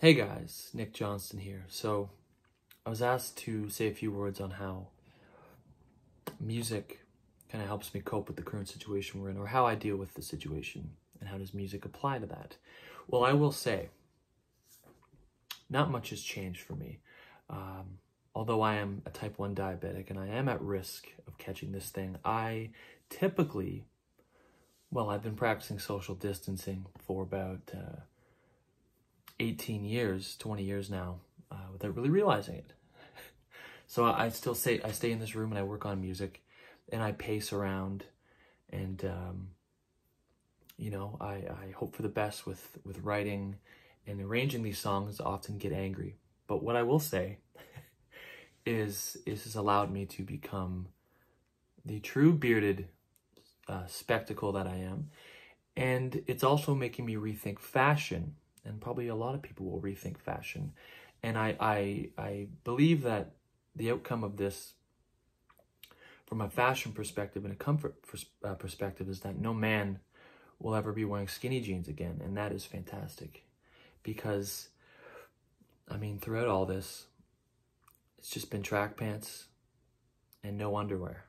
Hey guys, Nick Johnston here. So, I was asked to say a few words on how music kind of helps me cope with the current situation we're in, or how I deal with the situation, and how does music apply to that. Well, I will say, not much has changed for me. Um, although I am a type 1 diabetic and I am at risk of catching this thing, I typically, well, I've been practicing social distancing for about. Uh, 18 years, 20 years now, uh, without really realizing it. so I, still say I stay in this room and I work on music, and I pace around, and um, you know I, I hope for the best with with writing and arranging these songs. Often get angry, but what I will say is is has allowed me to become the true bearded uh, spectacle that I am, and it's also making me rethink fashion and probably a lot of people will rethink fashion. And I, I, I believe that the outcome of this, from a fashion perspective and a comfort uh, perspective, is that no man will ever be wearing skinny jeans again. And that is fantastic because, I mean, throughout all this, it's just been track pants and no underwear.